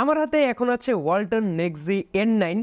আমার হাতে এখন আছে ওয়ালটন নেক্সি এন নাইন।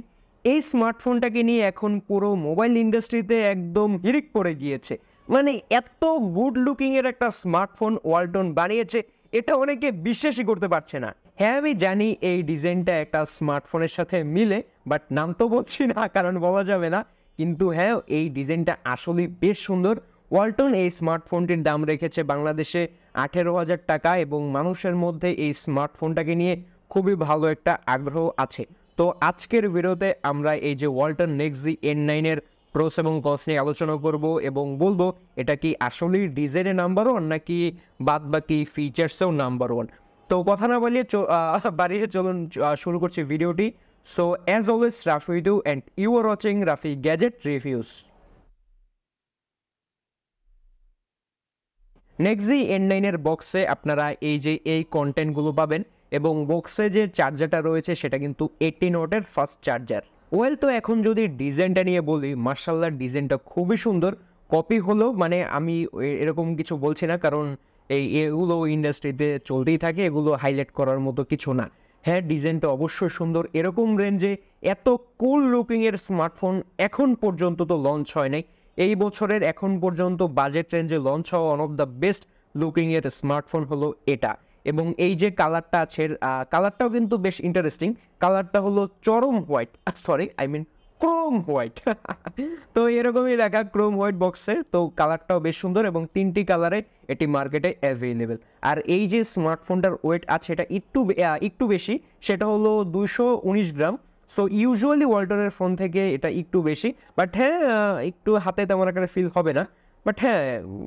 এই স্মার্টফোনটাকে নিয়ে এখন পুরো মোবাইল ইন্ডাস্ট্রিতে একদম হিরিক পড়ে গিয়েছে। মানে এত গুড লুকিং এর একটা স্মার্টফোন ওয়ালটন বানিয়েছে, এটা অনেকে বিশ্বাসই করতে পারছে না। হ্যাঁ আমি জানি এই ডিজাইনটা একটা স্মার্টফোনের সাথে মিলে, বাট নাম তো বলছি না, কারণ বলা যাবে না। কিন্তু হ্যাঁ এই ডিজাইনটা আসলে বেশ সুন্দর। ওয়ালটন এই স্মার্টফোনটির দাম রেখেছে বাংলাদেশে আঠেরো হাজার টাকা এবং মানুষের মধ্যে এই স্মার্টফোনটাকে নিয়ে খুবই ভালো একটা আগ্রহ আছে। তো আজকের ভিডিওতে আমরা এই যে ওয়ালটন নেক্সি এন নাইনের প্রোস এবং কস নিয়ে আলোচনা করব এবং বলব, এটা কি আসলেই ডিজাইনে নাম্বার ওয়ান নাকি বাদ বাকি ফিচার্সেও নাম্বার ওয়ান তো কথা না বলিয়ে বাড়িয়ে চলুন শুরু করছি ভিডিওটি so as always Rafi do and you are watching Rafi gadget reviews Nexg N নাইনের বক্সে আপনারা এই যে এই কন্টেন্টগুলো পাবেন এবং বক্সে যে চার্জারটা রয়েছে সেটা কিন্তু এইটিন ওয়াটের ফার্স্ট চার্জার ওয়েল তো এখন যদি ডিজাইনটা নিয়ে বলি মার্শাল্লার ডিজাইনটা খুবই সুন্দর। কপি হলেও মানে আমি এরকম কিছু বলছি না, কারণ এই এগুলো ইন্ডাস্ট্রিতে চলতেই থাকে, এগুলো হাইলাইট করার মতো কিছু না। হ্যাঁ ডিজাইনটা অবশ্যই সুন্দর। এরকম রেঞ্জে এত কুল লুকিংয়ের স্মার্টফোন এখন পর্যন্ত তো লঞ্চ হয় নাই। এই বছরের এখন পর্যন্ত বাজেট রেঞ্জে লঞ্চ হওয়া one of the best looking এর স্মার্টফোন হলো এটা। এবং এই যে কালারটা আছে কালারটাও কিন্তু বেশ ইন্টারেস্টিং কালারটা হলো চরম white sorry I mean chrome white তো এরকমই লেখা ক্রোম হোয়াইট বক্সে তো কালারটাও বেশ সুন্দর এবং তিনটি কালারে এটি মার্কেটে অ্যাভেলেবেল আর এই যে স্মার্টফোনটার ওয়েট আছে, এটা একটু একটু বেশি। সেটা হলো দুশো গ্রাম। সো ইউজুয়ালি ওয়ালটনের ফোন থেকে এটা একটু বেশি বাট হ্যাঁ একটু হাতে তেমন একটা ফিল হবে না বাট হ্যাঁ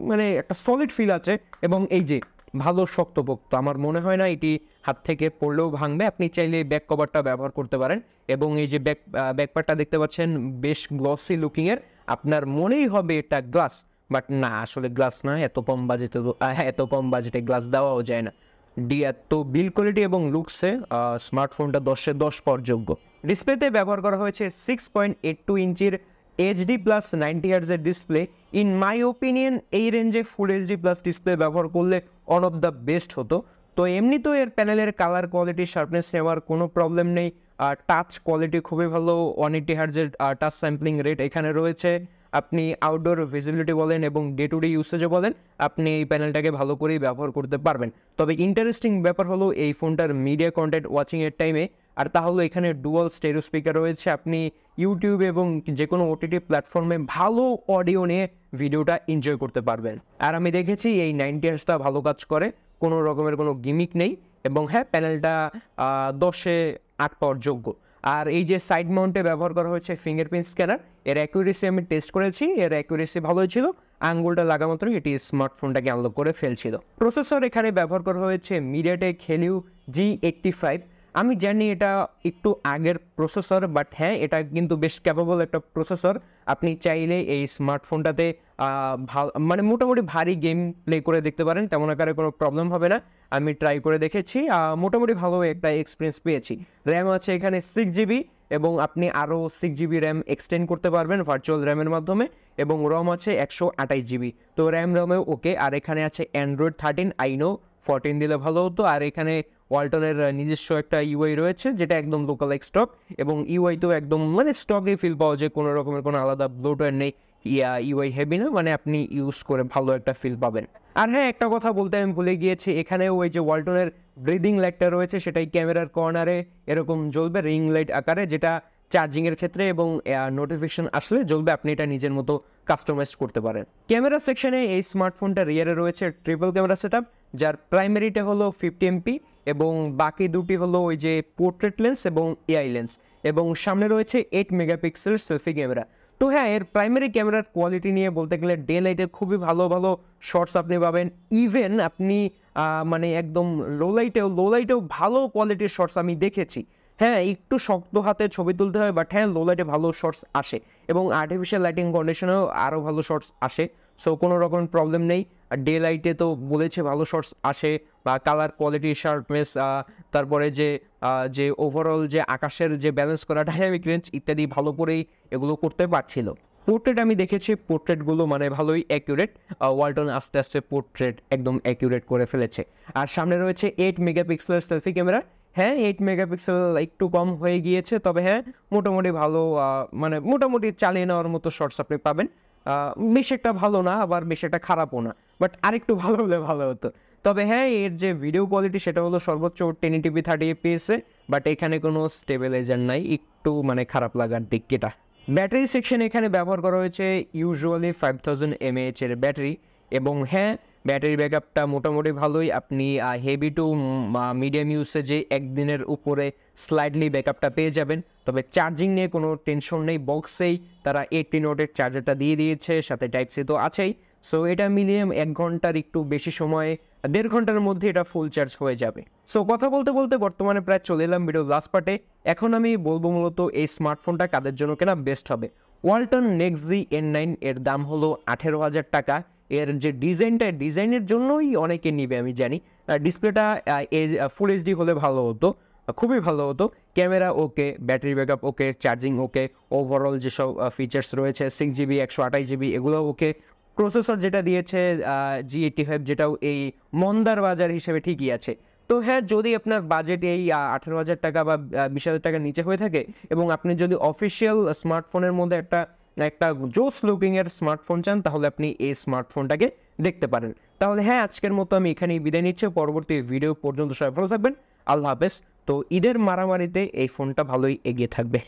মানে একটা সলিড ফিল আছে এবং এই যে ভালো শক্তপোক্ত আমার মনে হয় না এটি হাত থেকে পড়লেও ভাঙবে আপনি চাইলে ব্যাক কভারটা ব্যবহার করতে পারেন এবং এই যে ব্যাক ব্যাকপারটা দেখতে পাচ্ছেন বেশ গ্লসি লুকিংয়ের আপনার মনেই হবে এটা গ্লাস বাট না আসলে গ্লাস না এত কম বাজেটে এত কম বাজেটে গ্লাস দেওয়াও যায় না ডি এত বিল কোয়ালিটি এবং লুকসে স্মার্টফোনটা দশে দশ পাওয়ার যোগ্য ডিসপ্লেতে ব্যবহার করা হয়েছে সিক্স পয়েন্ট এইট টু ইঞ্চির এইচডি প্লাস নাইনটি হার্জের ডিসপ্লে ইন মাই ওপিনিয়ন এই রেঞ্জে ফুল এইচডি প্লাস ডিসপ্লে ব্যবহার করলে ওয়ান অফ দ্য বেস্ট হতো। তো এমনি তো এর প্যানেলের কালার কোয়ালিটি শার্পনেস নেওয়ার কোনো প্রবলেম নেই। আর টাচ কোয়ালিটি খুবই ভালো ওয়ান এইটি হার্জের টাচ স্যাম্পলিং রেট এখানে রয়েছে। আপনি আউটডোর ভিজিবিলিটি বলেন এবং ডে টু ডে ইউসেজে বলেন, আপনি এই প্যানেলটাকে ভালো করেই ব্যবহার করতে পারবেন। তবে ইন্টারেস্টিং ব্যাপার হলো এই ফোনটার মিডিয়া কন্টেন্ট ওয়াচিংয়ের টাইমে আর তাহলে এখানে ডুয়াল স্টেরিও স্পিকার রয়েছে। আপনি ইউটিউব এবং যে কোনো ওটিটি প্ল্যাটফর্মে ভালো অডিও নিয়ে ভিডিওটা এনজয় করতে পারবেন। আর আমি দেখেছি এই নাইনটি হার্সটা ভালো কাজ করে, কোনো রকমের কোনো গিমিক নেই এবং হ্যাঁ প্যানেলটা দশে আট পাওয়ার যোগ্য। আর এই যে সাইড মাউন্টে ব্যবহার করা হয়েছে ফিঙ্গারপ্রিন্ট স্ক্যানার এর অ্যাকুরেসি আমি টেস্ট করেছি, এর অ্যাকুরেসি ভালোই ছিল, আঙ্গুলটা লাগা মাত্রই এটি স্মার্টফোনটাকে আনলক করে ফেলছিল। প্রসেসর এখানে ব্যবহার করা হয়েছে MediaTek Helio G eighty five আমি জানি এটা একটু আগের প্রসেসর বাট হ্যাঁ এটা কিন্তু বেশ ক্যাপেবল একটা প্রসেসর আপনি চাইলে এই স্মার্টফোনটাতে মানে মোটামুটি ভারী গেম প্লে করে দেখতে পারেন, তেমন আকারে কোনো প্রবলেম হবে না। আমি ট্রাই করে দেখেছি মোটামুটি ভালো একটা এক্সপিরিয়েন্স পেয়েছি। র্যাম আছে এখানে সিক্স জিবি এবং আপনি আরও সিক্স জিবি র্যাম এক্সটেন্ড করতে পারবেন ভার্চুয়াল র্যামের মাধ্যমে, এবং রম আছে একশো আঠাশ জিবি তো র্যাম রমেও ওকে আর এখানে আছে অ্যান্ড্রয়েড থার্টিন আইনো ফোরটিন দিলে ভালো হতো, আর এখানে ওয়ালটনের নিজস্ব একটা ইউআই রয়েছে, যেটা একদম লোকাল এক স্টক এবং ইউআই তো একদম মানে স্টকে ফিল পাওয়া যায়, কোনো রকমের কোনো আলাদা ব্লোটওয়্যার নেই, ইয়া ইউআই হেভি না মানে আপনি ইউজ করে ভালো একটা ফিল পাবেন। আর হ্যাঁ একটা কথা বলতে আমি ভুলে গিয়েছি, এখানেও ওই যে ওয়ালটনের ব্রিদিং লাইটটা রয়েছে, সেটাই ক্যামেরার কর্নারে এরকম জ্বলবে রিং লাইট আকারে, যেটা চার্জিংয়ের ক্ষেত্রে এবং নোটিফিকেশান আসলে জ্বলবে, আপনি এটা নিজের মতো কাস্টমাইজ করতে পারেন। ক্যামেরা সেকশনে এই স্মার্টফোনটা রিয়ারে রয়েছে ট্রিপল ক্যামেরা সেট যার প্রাইমারিটা হলো ফিফটি এমপি এবং বাকি দুটি হলো ওই যে পোর্ট্রেট লেন্স এবং এআই লেন্স এবং সামনে রয়েছে এইট মেগাপিক্সেল সেলফি ক্যামেরা তো হ্যাঁ এর প্রাইমারি ক্যামেরার কোয়ালিটি নিয়ে বলতে গেলে ডে লাইটের খুবই ভালো ভালো শর্টস আপনি পাবেন। ইভেন আপনি মানে একদম লো লাইটেও লো লাইটেও ভালো কোয়ালিটির শর্টস আমি দেখেছি। হ্যাঁ একটু শক্ত হাতে ছবি তুলতে হয় বাট হ্যাঁ লো লাইটে ভালো শর্টস আসে। এবং আর্টিফিশিয়াল লাইটিং কন্ডিশনেও আরও ভালো শর্টস আসে। সো কোনো রকম প্রবলেম নেই। ডে লাইটে তো বলেছে ভালো শর্টস আসে বা কালার কোয়ালিটি শার্পনেস তারপরে যে যে ওভারঅল যে আকাশের যে ব্যালেন্স করা ডাইনামিক রেঞ্জ ইত্যাদি ভালো করেই এগুলো করতে পারছিল। পোর্ট্রেট আমি দেখেছি পোর্ট্রেটগুলো মানে ভালোই অ্যাকিউরেট ওয়ালটন আস্তে আস্তে পোর্ট্রেট একদম অ্যাকিউরেট করে ফেলেছে। আর সামনে রয়েছে এইট মেগাপিক্সেলের সেলফি ক্যামেরা হ্যাঁ এইট মেগাপিক্সেল একটু কম হয়ে গিয়েছে, তবে হ্যাঁ মোটামুটি ভালো মানে মোটামুটি চালিয়ে নেওয়ার মতো শর্টস আপনি পাবেন। বেশ একটা ভালো না, আবার বেশ একটা খারাপও না। বাট আরেকটু ভালো হলে ভালো হতো। তবে হ্যাঁ এর যে ভিডিও কোয়ালিটি সেটা হলো সর্বোচ্চ টেন টিভি থার্টি এপিএসে বাট এখানে কোনো স্টেবিলাইজার নাই, একটু মানে খারাপ লাগার দিক এটা। ব্যাটারি সেকশন এখানে ব্যবহার করা হয়েছে ইউজুয়ালি ফাইভ থাউজেন্ড এমএএচ এর ব্যাটারি এবং হ্যাঁ ব্যাটারি ব্যাকআপটা মোটামুটি ভালোই। আপনি হেভি টু মিডিয়াম ইউসেজে একদিনের উপরে স্লাইডলি ব্যাকআপটা পেয়ে যাবেন। তবে চার্জিং নিয়ে কোনো টেনশন নেই বক্সেই তারা এইটটি নোটের চার্জারটা দিয়ে দিয়েছে, সাথে টাইপ সি তো আছেই। সো এটা মিলিয়ে এক ঘণ্টার একটু বেশি সময়, দেড় ঘণ্টার মধ্যে এটা ফুল চার্জ হয়ে যাবে। সো কথা বলতে বলতে বর্তমানে প্রায় চলে এলাম ভিডিও লাস্ট পার্টে এখন আমি বলব মূলত এই স্মার্টফোনটা কাদের জন্য কেনা বেস্ট হবে। Walton next G N nine এর দাম হলো আঠেরো হাজার টাকা। এর যে ডিজাইনটা, ডিজাইনের জন্যই অনেকে নিবে, আমি জানি। ডিসপ্লেটা ফুল এইচডি হলে ভালো হতো, খুবই ভালো হতো। Camera okay battery backup okay charging okay overall যেসব ফিচার্স রয়েছে সিক্স জিবি একশো আঠাশ জিবি এগুলো ওকে প্রসেসর যেটা দিয়েছে জি এইটটি ফাইভ যেটাও এই মন্দার বাজার হিসেবে ঠিকই আছে। তো হ্যাঁ যদি আপনার বাজেট এই আঠেরো হাজার টাকা বা বিশ হাজার টাকার নিচে হয়ে থাকে এবং আপনি যদি অফিসিয়াল স্মার্টফোনের মধ্যে একটা একটা জোস লুকিং এর স্মার্টফোন চান, তাহলে আপনি এই স্মার্টফোনটাকে দেখতে পারেন। তাহলে হ্যাঁ আজকের মতো আমি এখানেই বিদায় নিচ্ছি। পরবর্তী ভিডিও পর্যন্ত সবাই ভালো থাকবেন। আল্লাহ হাফেজ। তো ঈদের মারামারিতে এই ফোনটা ভালোই এগিয়ে থাকবে।